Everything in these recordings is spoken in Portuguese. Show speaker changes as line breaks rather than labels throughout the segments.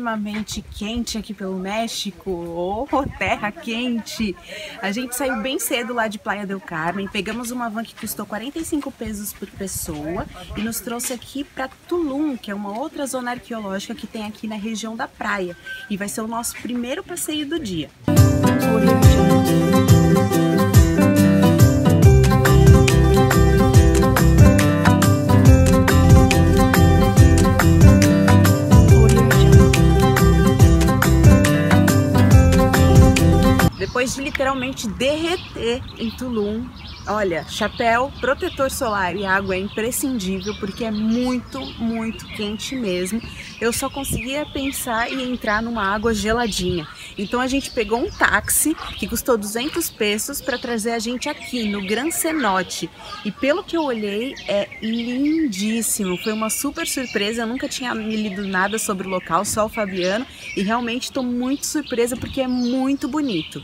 extremamente quente aqui pelo México. Oh, terra quente! A gente saiu bem cedo lá de Playa del Carmen, pegamos uma van que custou 45 pesos por pessoa e nos trouxe aqui para Tulum, que é uma outra zona arqueológica que tem aqui na região da praia. E vai ser o nosso primeiro passeio do dia. depois literalmente derreter em Tulum. Olha, chapéu, protetor solar e água é imprescindível porque é muito, muito quente mesmo. Eu só conseguia pensar em entrar numa água geladinha. Então a gente pegou um táxi que custou 200 pesos para trazer a gente aqui no Gran Cenote. E pelo que eu olhei, é lindíssimo. Foi uma super surpresa. Eu nunca tinha lido nada sobre o local, só o Fabiano. E realmente estou muito surpresa porque é muito bonito.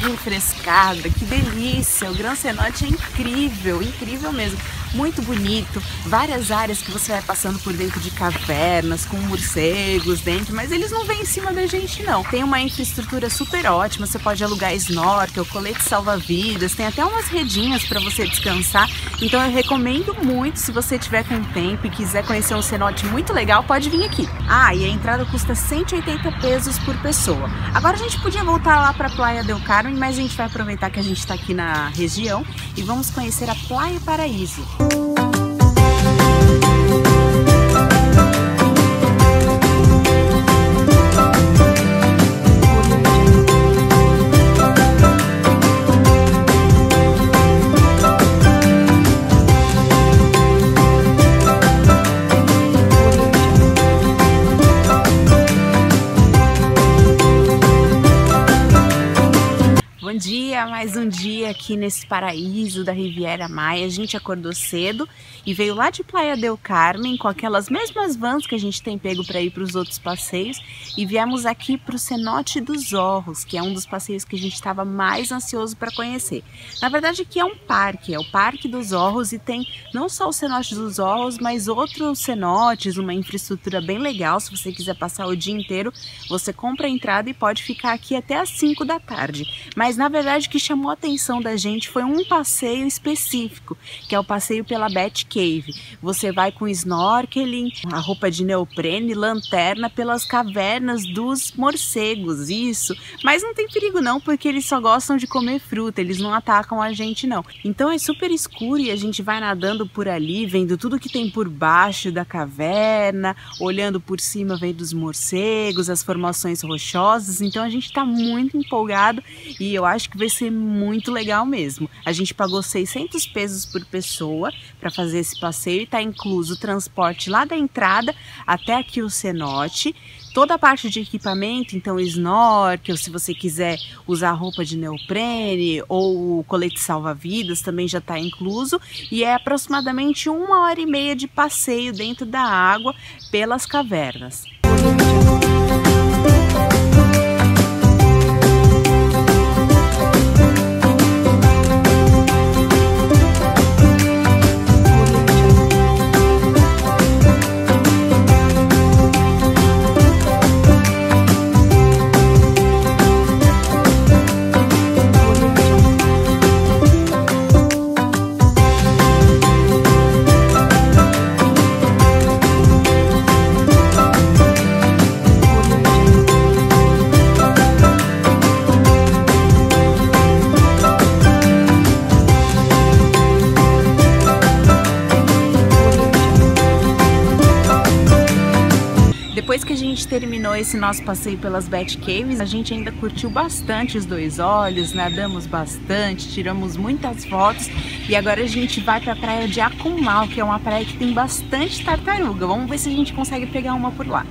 Refrescada, que delícia! O Gran Cenote é incrível, incrível mesmo muito bonito, várias áreas que você vai passando por dentro de cavernas, com morcegos dentro, mas eles não vêm em cima da gente não. Tem uma infraestrutura super ótima, você pode alugar snorkel, colete salva-vidas, tem até umas redinhas para você descansar, então eu recomendo muito se você tiver com tempo e quiser conhecer um cenote muito legal, pode vir aqui. Ah, e a entrada custa 180 pesos por pessoa. Agora a gente podia voltar lá para a Praia del Carmen, mas a gente vai aproveitar que a gente está aqui na região e vamos conhecer a Praia Paraíso. Aqui nesse paraíso da Riviera Maia. A gente acordou cedo e veio lá de Playa del Carmen com aquelas mesmas vans que a gente tem pego para ir para os outros passeios e viemos aqui para o Cenote dos Orros, que é um dos passeios que a gente estava mais ansioso para conhecer. Na verdade, aqui é um parque, é o Parque dos Orros e tem não só o Cenote dos Orros, mas outros cenotes, uma infraestrutura bem legal. Se você quiser passar o dia inteiro, você compra a entrada e pode ficar aqui até às 5 da tarde. Mas na verdade, o que chamou a atenção da gente foi um passeio específico, que é o passeio pela Bat Cave. Você vai com snorkeling, a roupa de neoprene, lanterna pelas cavernas dos morcegos, isso. Mas não tem perigo não, porque eles só gostam de comer fruta, eles não atacam a gente não. Então é super escuro e a gente vai nadando por ali, vendo tudo que tem por baixo da caverna, olhando por cima, vendo os morcegos, as formações rochosas. Então a gente está muito empolgado e eu acho que vai ser muito legal mesmo. A gente pagou 600 pesos por pessoa para fazer esse passeio e está incluso o transporte lá da entrada até aqui o cenote. Toda a parte de equipamento, então snorkel, se você quiser usar roupa de neoprene ou colete salva-vidas também já está incluso e é aproximadamente uma hora e meia de passeio dentro da água pelas cavernas. Terminou esse nosso passeio pelas Bat Caves, a gente ainda curtiu bastante os dois olhos, nadamos bastante, tiramos muitas fotos e agora a gente vai para a praia de Acumal, que é uma praia que tem bastante tartaruga. Vamos ver se a gente consegue pegar uma por lá.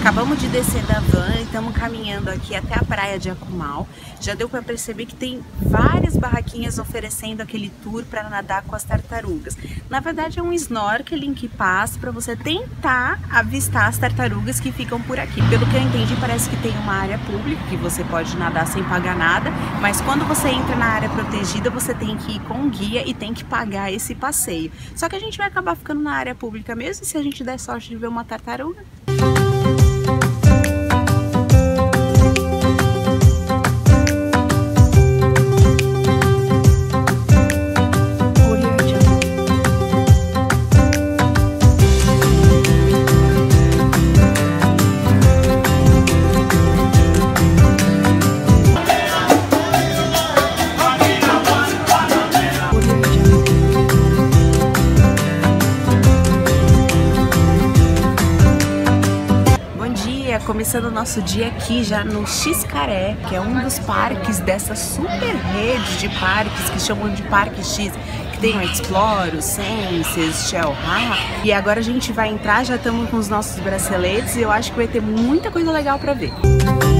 Acabamos de descer da van e estamos caminhando aqui até a praia de Acumal. Já deu para perceber que tem várias barraquinhas oferecendo aquele tour para nadar com as tartarugas. Na verdade é um snorkeling que passa para você tentar avistar as tartarugas que ficam por aqui. Pelo que eu entendi, parece que tem uma área pública que você pode nadar sem pagar nada, mas quando você entra na área protegida, você tem que ir com guia e tem que pagar esse passeio. Só que a gente vai acabar ficando na área pública mesmo se a gente der sorte de ver uma tartaruga. Começando o nosso dia aqui já no Xcaré, que é um dos parques dessa super rede de parques que chamam de Parque X, que tem o Explore, o Senses, Shell. E agora a gente vai entrar, já estamos com os nossos braceletes e eu acho que vai ter muita coisa legal para ver. tivemos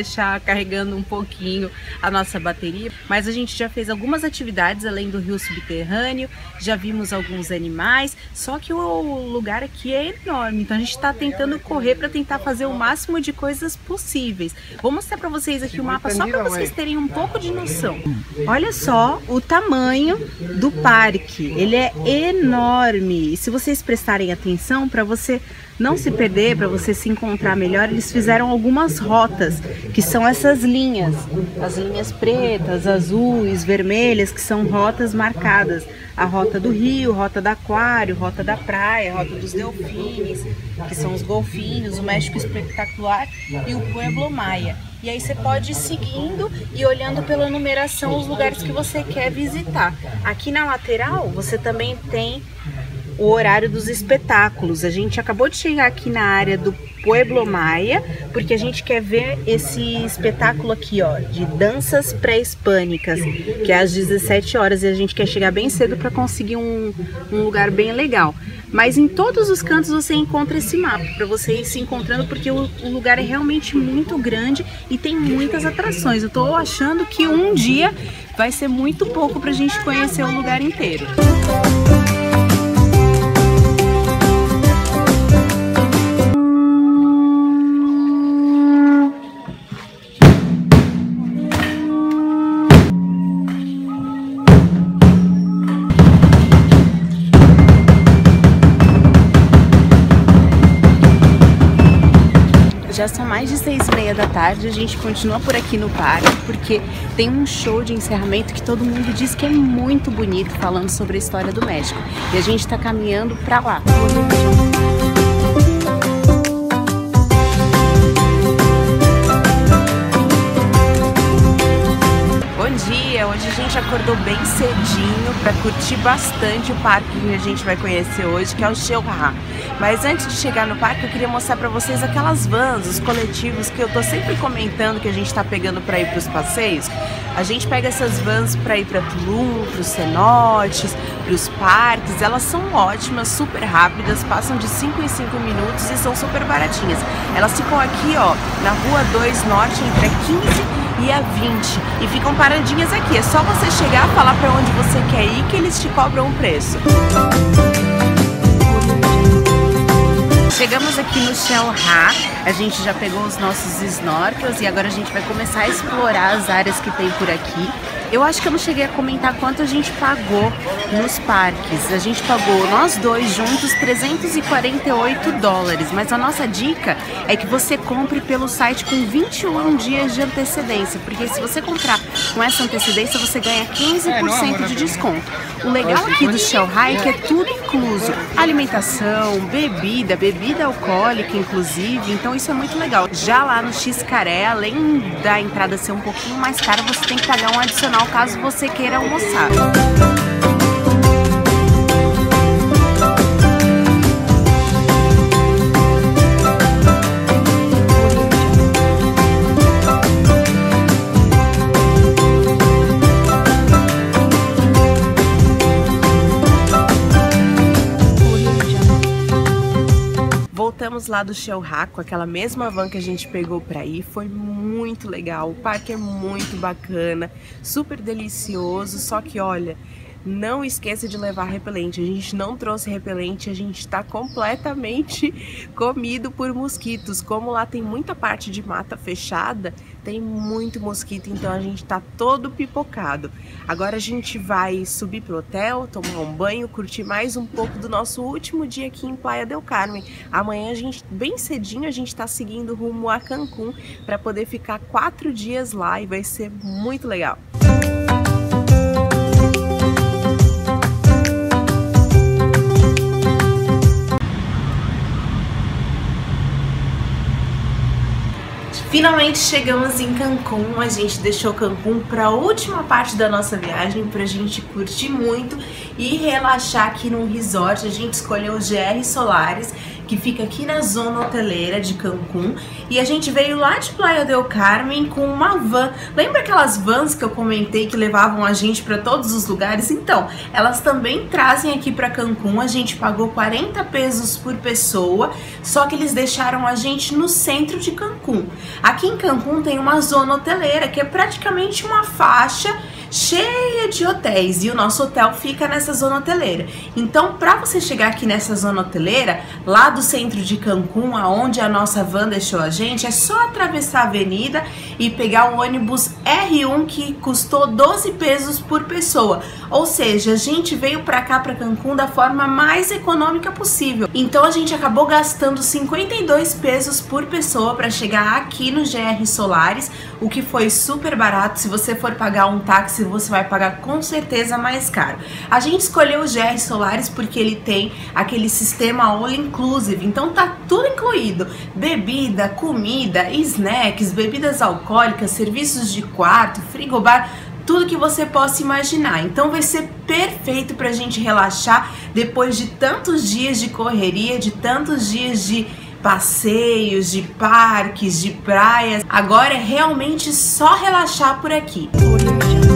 deixar carregando um pouquinho a nossa bateria, mas a gente já fez algumas atividades além do rio subterrâneo, já vimos alguns animais, só que o lugar aqui é enorme, então a gente está tentando correr para tentar fazer o máximo de coisas possíveis. Vou mostrar para vocês aqui o mapa só para vocês terem um pouco de noção. Olha só o tamanho do parque, ele é enorme. E se vocês prestarem atenção, para você não se perder, para você se encontrar melhor, eles fizeram algumas rotas, que são essas linhas, as linhas pretas, azuis, vermelhas, que são rotas marcadas. A rota do rio, rota do aquário, rota da praia, rota dos delfines, que são os golfinhos, o México Espetacular e o Pueblo Maia. E aí você pode ir seguindo e olhando pela numeração os lugares que você quer visitar. Aqui na lateral você também tem o horário dos espetáculos. A gente acabou de chegar aqui na área do Pueblo Maia, porque a gente quer ver esse espetáculo aqui, ó, de danças pré-hispânicas, que é às 17 horas e a gente quer chegar bem cedo para conseguir um, um lugar bem legal. Mas em todos os cantos você encontra esse mapa para você ir se encontrando, porque o, o, lugar é realmente muito grande e tem muitas atrações. Eu estou achando que um dia vai ser muito pouco para a gente conhecer o lugar inteiro. Já são mais de seis e meia da tarde, a gente continua por aqui no parque, porque tem um show de encerramento que todo mundo diz que é muito bonito, falando sobre a história do México. E a gente está caminhando para lá. dia. Acordou bem cedinho para curtir bastante o parque que a gente vai conhecer hoje, que é o Xeuha. Mas antes de chegar no parque, eu queria mostrar para vocês aquelas vans, os coletivos que eu tô sempre comentando que a gente está pegando para ir para os passeios. A gente pega essas vans para ir para Tulum, para os cenotes, para os parques. Elas são ótimas, super rápidas, passam de 5 em 5 minutos e são super baratinhas. Elas ficam aqui, ó, na Rua 2 Norte, entre a 15 e a 20 e ficam paradinhas aqui. É só você chegar, falar para onde você quer ir que eles te cobram o preço. Chegamos aqui no Shell Ha, a gente já pegou os nossos snorkels e agora a gente vai começar a explorar as áreas que tem por aqui. Eu acho que eu não cheguei a comentar quanto a gente pagou nos parques. A gente pagou, nós dois juntos, 348 dólares. Mas a nossa dica é que você compre pelo site com 21 dias de antecedência. Porque se você comprar com essa antecedência, você ganha 15% de desconto. O legal aqui do Shell Hike é tudo incluso. Alimentação, bebida, bebida alcoólica, inclusive. Então isso é muito legal. Já lá no Xcaré, além da entrada ser um pouquinho mais cara, você tem que pagar um adicional caso você queira almoçar. Lá do Shellhack, aquela mesma van que a gente pegou pra ir, foi muito legal, o parque é muito bacana, super delicioso, só que olha, não esqueça de levar repelente. A gente não trouxe repelente, a gente está completamente comido por mosquitos. Como lá tem muita parte de mata fechada, tem muito mosquito, então a gente está todo pipocado. Agora a gente vai subir pro hotel, tomar um banho, curtir mais um pouco do nosso último dia aqui em Playa del Carmen. Amanhã a gente, bem cedinho, a gente está seguindo rumo a Cancún para poder ficar quatro dias lá e vai ser muito legal. Finalmente chegamos em Cancún, a gente deixou Cancún para a última parte da nossa viagem para a gente curtir muito e relaxar aqui num resort. A gente escolheu o GR Solares que fica aqui na zona hoteleira de Cancún. E a gente veio lá de Playa del Carmen com uma van. Lembra aquelas vans que eu comentei que levavam a gente para todos os lugares? Então, elas também trazem aqui para Cancún. A gente pagou 40 pesos por pessoa, só que eles deixaram a gente no centro de Cancún. Aqui em Cancún tem uma zona hoteleira que é praticamente uma faixa cheia de hotéis e o nosso hotel fica nessa zona hoteleira. Então, para você chegar aqui nessa zona hoteleira, lá do centro de Cancún, aonde a nossa van deixou a gente, é só atravessar a avenida e pegar o ônibus R1 que custou 12 pesos por pessoa. Ou seja, a gente veio para cá para Cancún da forma mais econômica possível. Então a gente acabou gastando 52 pesos por pessoa para chegar aqui no GR Solares, o que foi super barato. Se você for pagar um táxi você vai pagar com certeza mais caro. A gente escolheu o GR Solares porque ele tem aquele sistema all inclusive, então tá tudo incluído: bebida, comida, snacks, bebidas alcoólicas, serviços de quarto, frigobar tudo que você possa imaginar. Então vai ser perfeito para a gente relaxar depois de tantos dias de correria, de tantos dias de passeios, de parques, de praias. Agora é realmente só relaxar por aqui. Por